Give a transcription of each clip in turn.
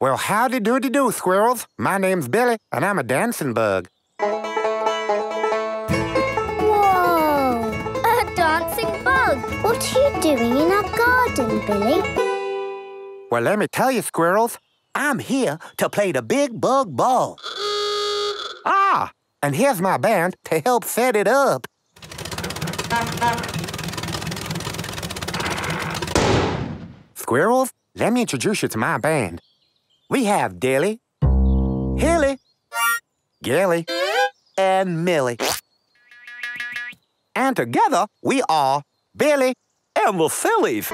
Well, howdy doody do, squirrels. My name's Billy, and I'm a dancing bug. Whoa! A dancing bug! What are you doing in our garden, Billy? Well, let me tell you, squirrels, I'm here to play the big bug ball. ah, and here's my band to help set it up. Squirrels, let me introduce you to my band. We have Dilly, Hilly, Gilly, and Millie. And together, we are Billy and the Sillies.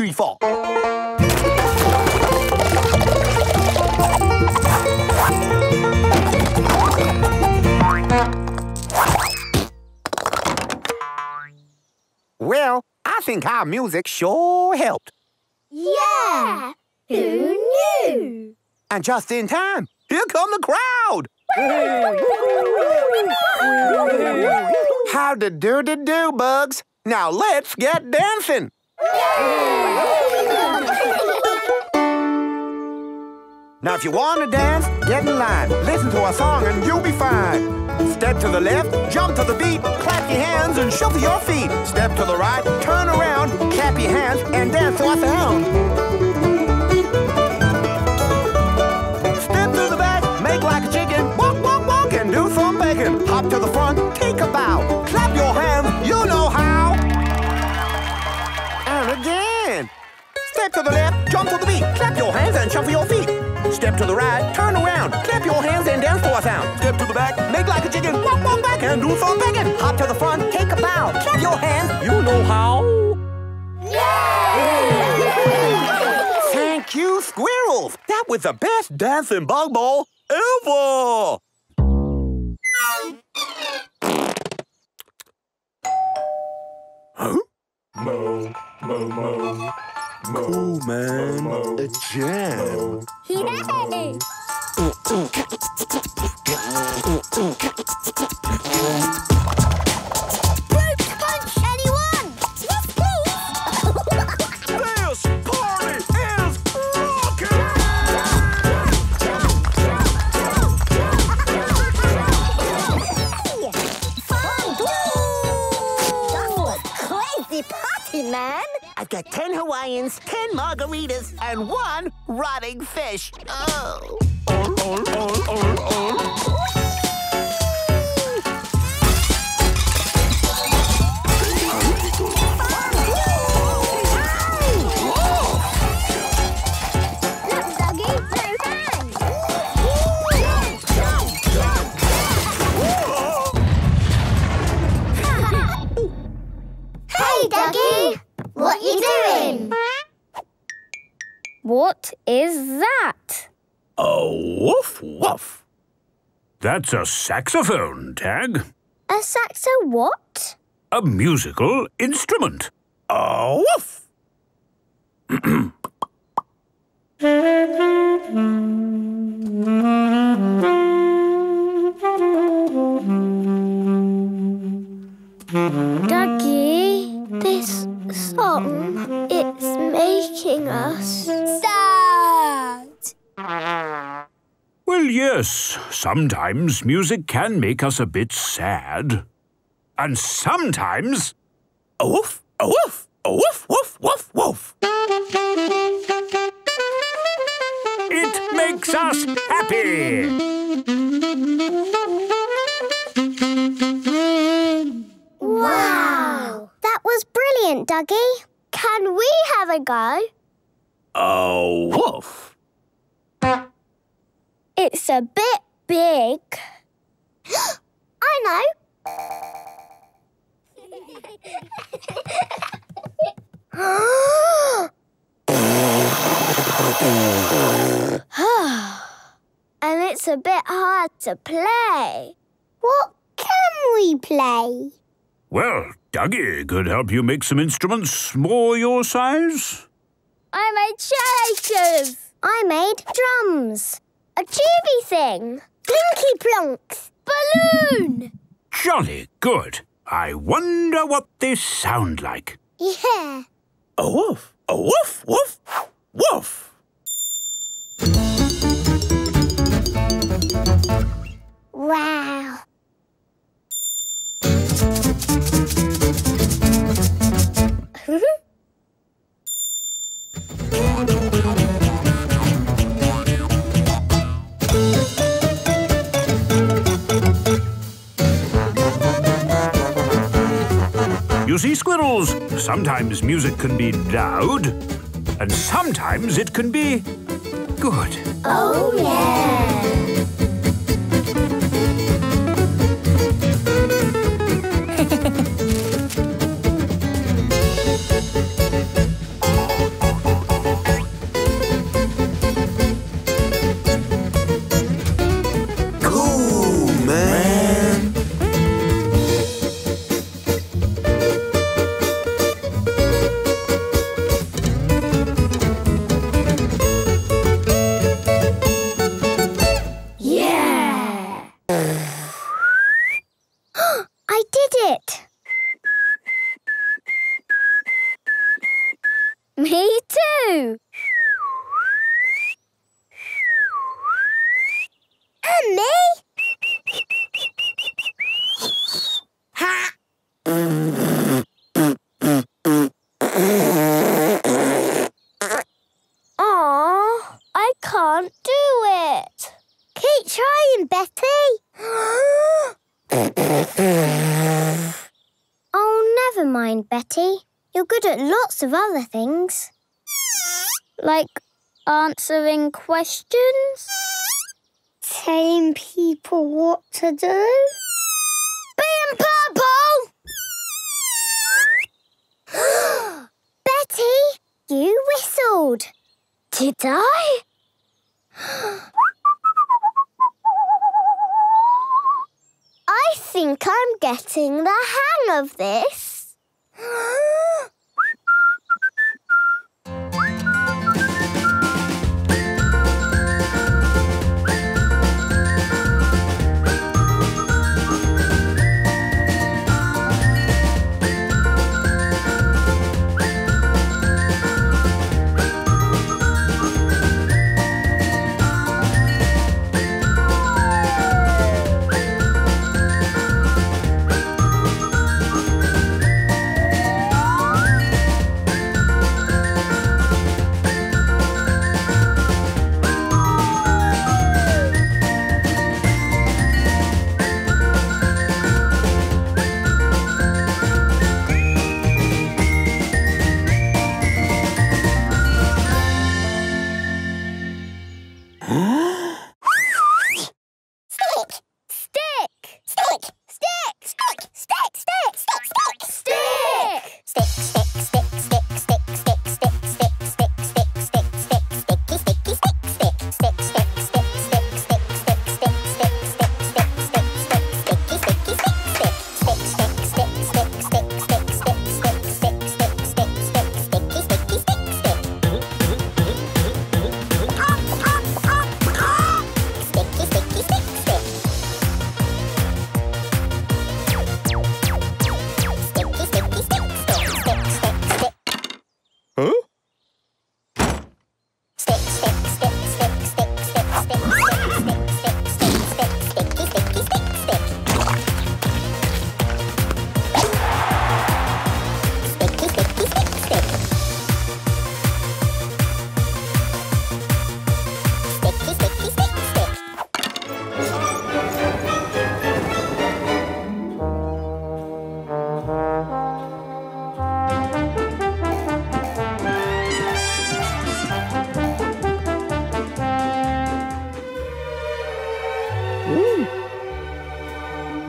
Three, four. Well, I think our music sure helped. Yeah! Who knew? And just in time, here come the crowd! How to do to do, Bugs. Now let's get dancing. Now, if you want to dance, get in line. Listen to our song and you'll be fine. Step to the left, jump to the beat, clap your hands and shuffle your feet. Step to the right, turn around, clap your hands and dance to our sound. To the left, jump to the beat, clap your hands and shuffle your feet. Step to the right, turn around, clap your hands and dance to our sound. Step to the back, make like a chicken, walk, walk back, and do some bacon. Hop to the front, take a bow, clap your hands, you know how. Thank you, squirrels. That was the best dancing bug ball ever. Huh? Mo, mo, mo. Cool, man. A jam. Yay! One rotting fish. Oh. That's a saxophone, Tag. A saxo what? A musical instrument. A woof. Duggee, this song, it's making us sad. Well, yes, sometimes music can make us a bit sad. And sometimes. A woof, a woof, a woof, woof, woof, woof. It makes us happy. Wow! That was brilliant, Duggee. Can we have a go? A woof. It's a bit big. I know. and it's a bit hard to play. What can we play? Well, Duggee could help you make some instruments more your size. I made shakers. I made drums. A tubey thing. Blinky plonks. Balloon. Jolly good. I wonder what they sound like. Yeah. A woof, a woof, woof, woof. Wow. squirrels. Sometimes music can be loud, and sometimes it can be good. Oh, yeah. of other things. Like answering questions? Telling people what to do? Being purple! Betty, you whistled. Did I? I think I'm getting the hang of this.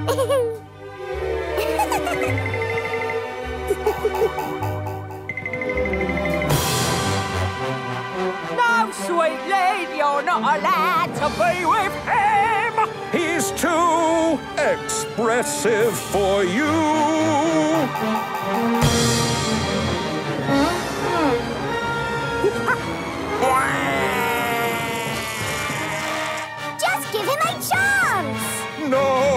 no, sweet lady, you're not allowed to be with him. He's too expressive for you. Just give him a chance! No!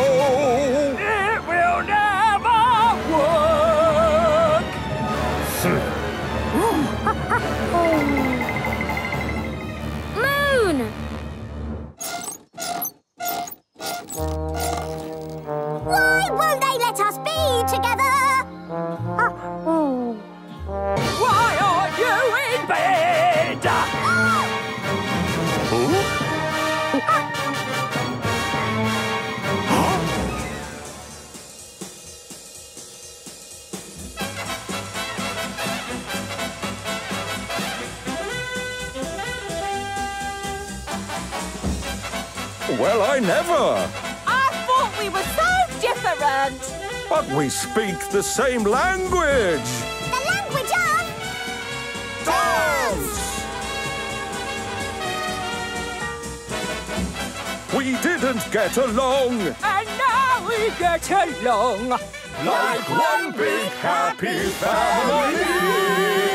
Well, I never. I thought we were so different! But we speak the same language. The language of... Dance! We didn't get along. And now we get along! Like one big happy family.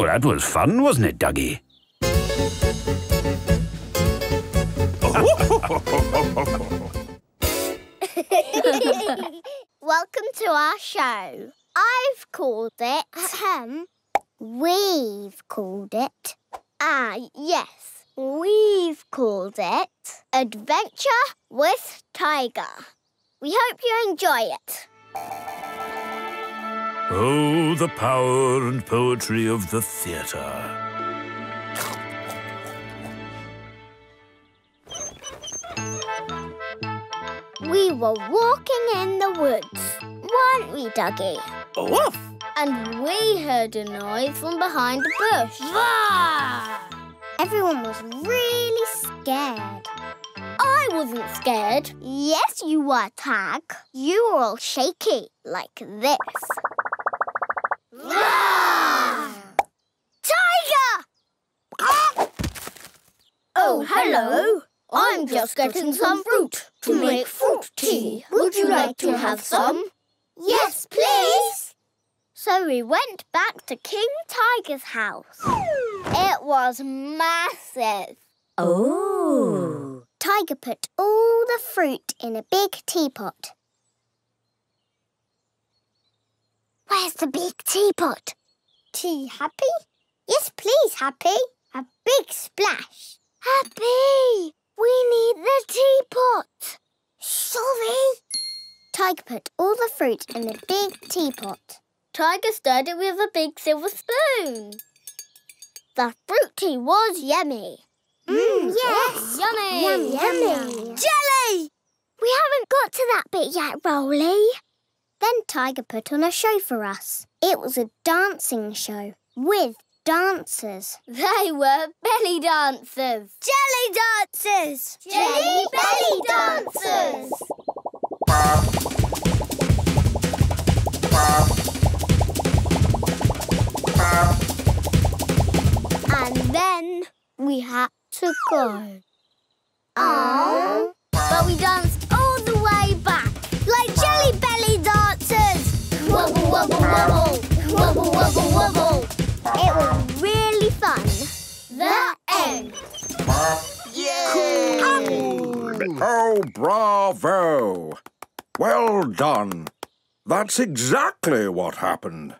Oh, that was fun, wasn't it, Duggee? Welcome to our show. I've called it. Ahem. We've called it. Ah, yes. We've called it Adventure with Tiger. We hope you enjoy it. Oh, the power and poetry of the theatre. We were walking in the woods, weren't we, Duggee? Oh, woof! And we heard a noise from behind a bush. Everyone was really scared. I wasn't scared. Yes, you were, Tag. You were all shaky, like this. Tiger! Oh, hello. I'm just getting some fruit to make fruit tea. Would you like to have some? Yes, please. So we went back to King Tiger's house. It was massive. Oh. Tiger put all the fruit in a big teapot. Where's the big teapot? Tea Happy? Yes, please, Happy. A big splash. Happy, we need the teapot. Sorry. Tiger put all the fruit in the big teapot. Tiger stirred it with a big silver spoon. The fruit tea was yummy. Mmm, yes. Yummy. Yummy, yummy. Jelly! We haven't got to that bit yet, Rolly. Then Tiger put on a show for us. It was a dancing show with dancers. They were belly dancers. Jelly dancers! Jelly belly dancers! And then we had to go. Oh. But we danced Wobble, wobble. It was really fun. The end. Yay! Oh, bravo! Well done. That's exactly what happened.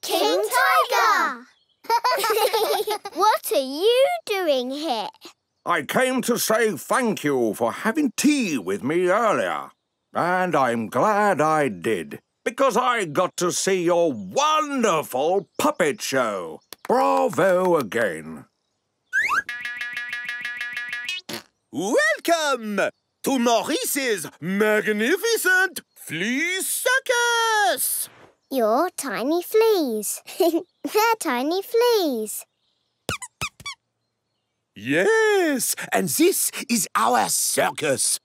King Tiger! what are you doing here? I came to say thank you for having tea with me earlier. And I'm glad I did, because I got to see your wonderful puppet show. Bravo again. Welcome to Maurice's magnificent flea circus! You're tiny fleas. They're tiny fleas. Yes, and this is our circus.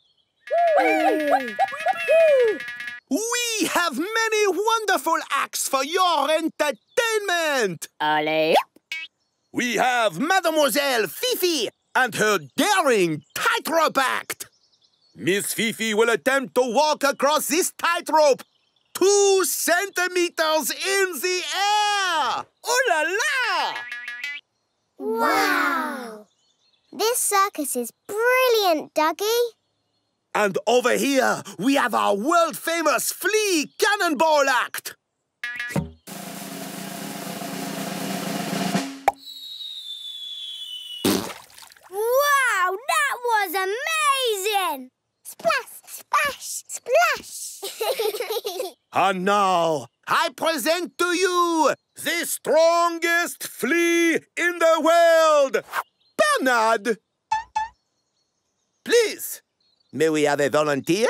We have many wonderful acts for your entertainment. Allez. We have Mademoiselle Fifi and her daring tightrope act. Miss Fifi will attempt to walk across this tightrope two centimeters in the air. Oh la la! Wow! This circus is brilliant, Duggee. And over here, we have our world famous flea cannonball act. Wow, that was amazing! Splash, splash, splash! And now, I present to you the strongest flea in the world, Bernard. Please, may we have a volunteer?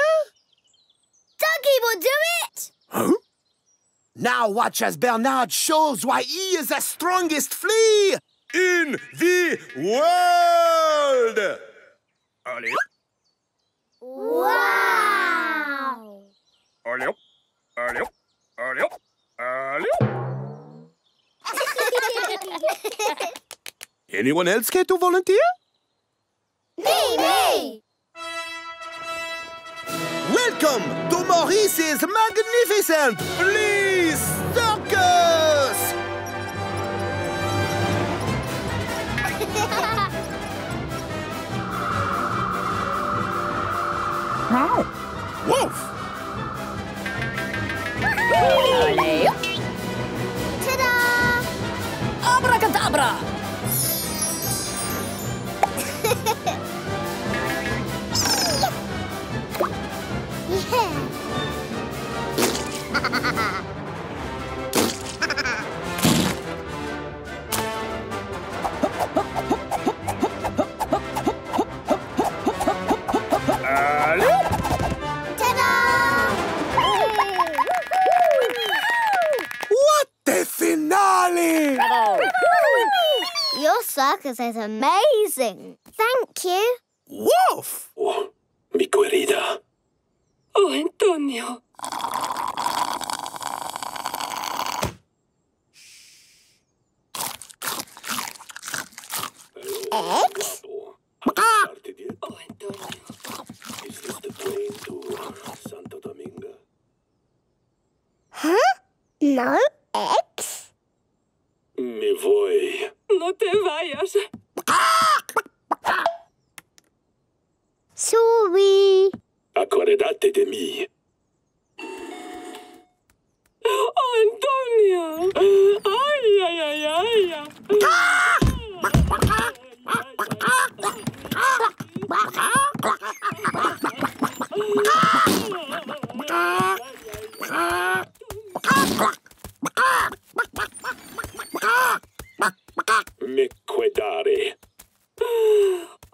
Duggee will do it! Now watch as Bernard shows why he is the strongest flea in the world! Allez, Wow! allez, allez, allez, allez. Anyone else care to volunteer? me, me! Welcome to Maurice's magnificent Flea Circus! Woof! Circus is amazing. Thank you. Woof! Oh, mi querida. Oh, Antonio. Eggs? Parte di Oh, Antonio. Is this the train to Santo Domingo? No. Eggs? Me voy. No te vayas. Sorry. Acordate de mí. Oh, Antonio. Ay, ay, ay, ay. Me quedare.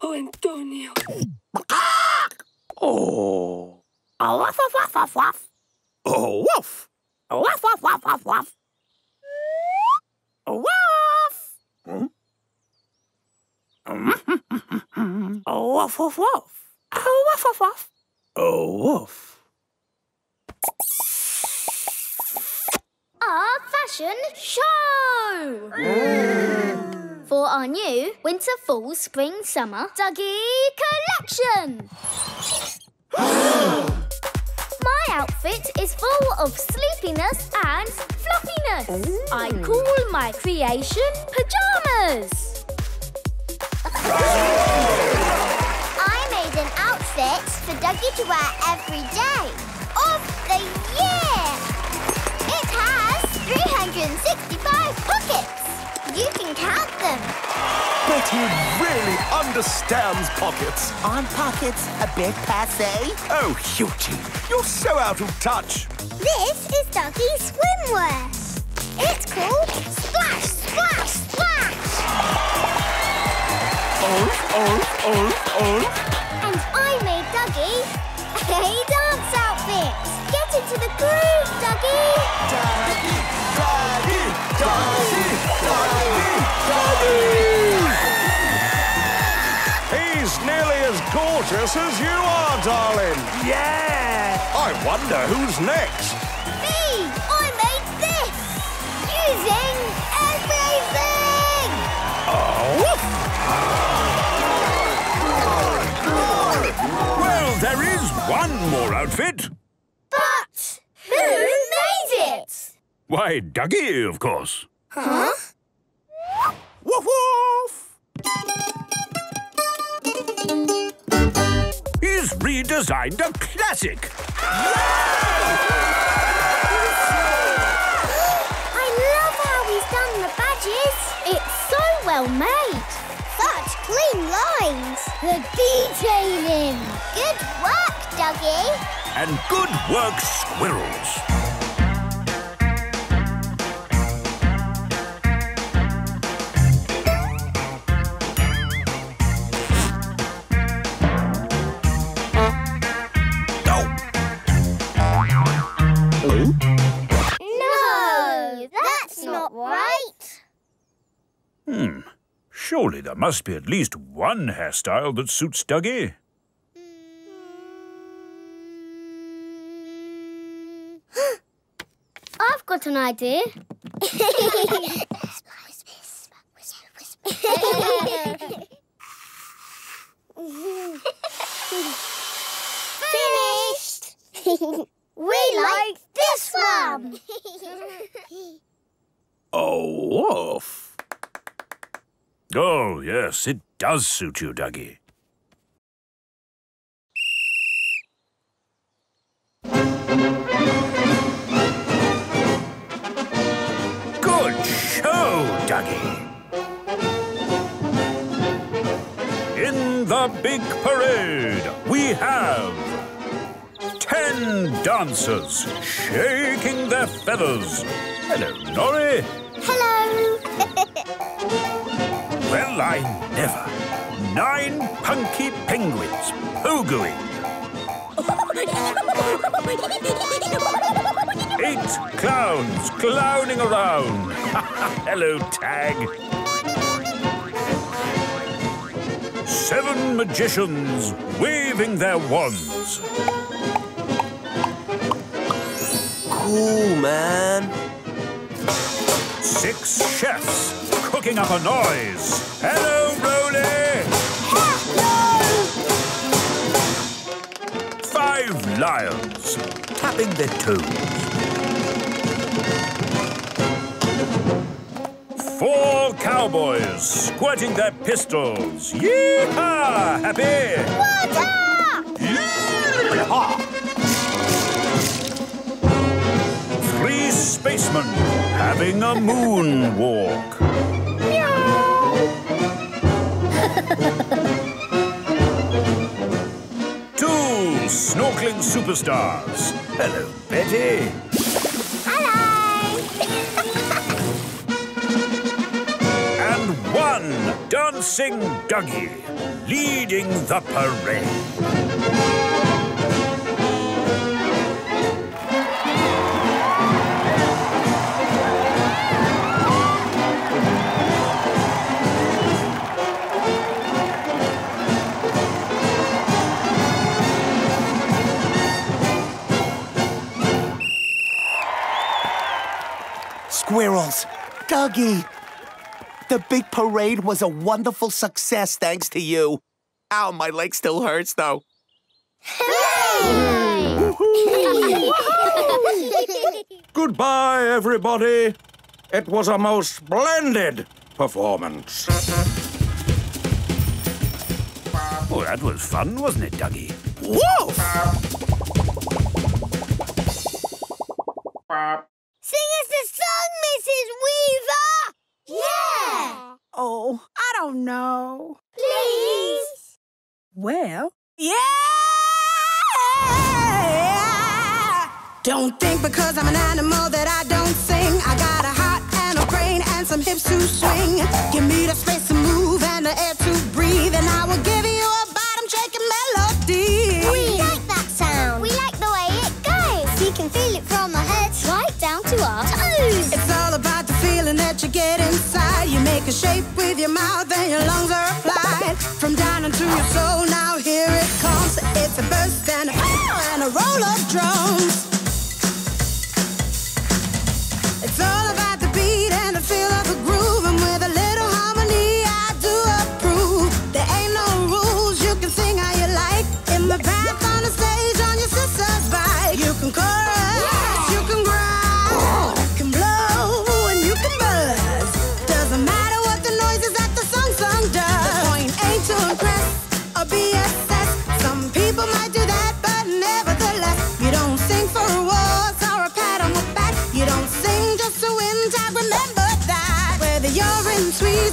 Oh, Antonio. Oh. Oh, woof, woof, woof, woof, woof. Oh, woof. Woof, woof, woof, woof, woof. Woof. Hmm? Oh, woof, woof, woof. Oh, woof, woof, woof. Oh, woof. Our fashion show! For our new winter, fall, spring, summer Duggee collection! My outfit is full of sleepiness and fluffiness. I call my creation pajamas. I made an outfit for Duggee to wear every day of the year. It has 365 pockets. You can count them. But he really understands pockets. Aren't pockets a bit passe? Oh, Hughie, you're so out of touch. This is Duggee's swimwear. It's called Splash, Splash, Splash. Oh, oh, oh, oh. And I made Duggee a dance outfit. Get into the groove, Duggee. Duggee, Duggee, Duggee, Duggee, Duggee. He's nearly as gorgeous as you are, darling. Yeah. I wonder who's next. Me, I made this using everything. Oh. Well, there is one more outfit. But who made it? Why, Duggee, of course. Huh? Woof, woof. He's redesigned a classic. I love how he's done the badges. It's so well made. Such clean lines. The detailing. Good work, Duggee. And good work, squirrels. There must be at least one hairstyle that suits Duggee. I've got an idea. Finished! we like this one! Oh, A wolf? Oh, yes, it does suit you, Duggee. Good show, Duggee. In the big parade, we have ten dancers shaking their feathers. Hello, Norrie. I never. Nine punky penguins pogoing. Eight clowns clowning around. Hello, Tag. Seven magicians waving their wands. Cool, man. Six chefs cooking up a noise. Hello, Rolly. Five lions tapping their toes. Four cowboys squirting their pistols. Yeehaw! Happy! Water! Yeehaw! Three spacemen having a moonwalk. Snorkeling superstars. Hello, Betty. Hello. and one dancing Duggee leading the parade. Squirrels, Duggee. The big parade was a wonderful success thanks to you. Ow, my leg still hurts though. Goodbye, everybody. It was a most splendid performance. Oh, that was fun, wasn't it, Duggee? Wolf! Sing us a song, Mrs. Weaver! Yeah! Oh, I don't know. Please! Well, yeah! Don't think because I'm an animal that I don't sing. I got a heart and a brain and some hips to swing. Give me the space make a shape with your mouth and your lungs are applied. From down into your soul, now here it comes. It's a burst and a and a roll of drums.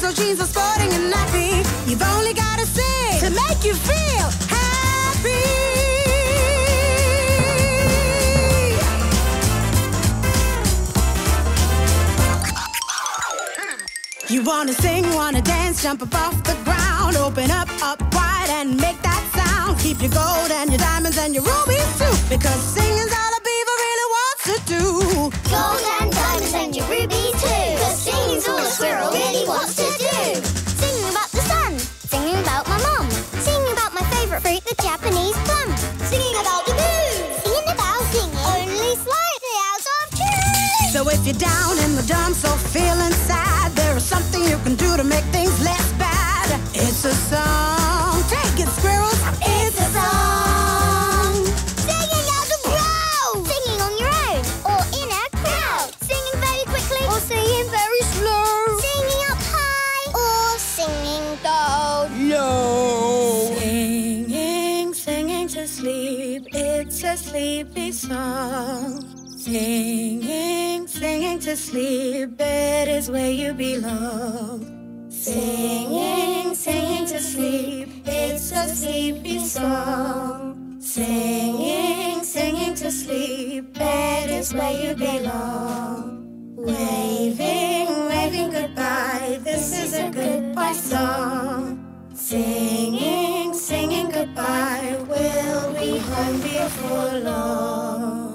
In jeans or sporting a nappy, you've only got to sing to make you feel happy. You wanna sing, wanna dance, jump up off the ground, open up, up wide and make that sound. Keep your gold and your diamonds and your rubies too, because singing's all a beaver really wants to do. Gold and diamonds and your rubies wants to do. Sleepy song. Singing, singing to sleep. Bed is where you belong. Singing, singing to sleep. It's a sleepy song. Singing, singing to sleep. Bed is where you belong. Waving, waving goodbye. This is a goodbye song. Singing, goodbye. We'll be home before long.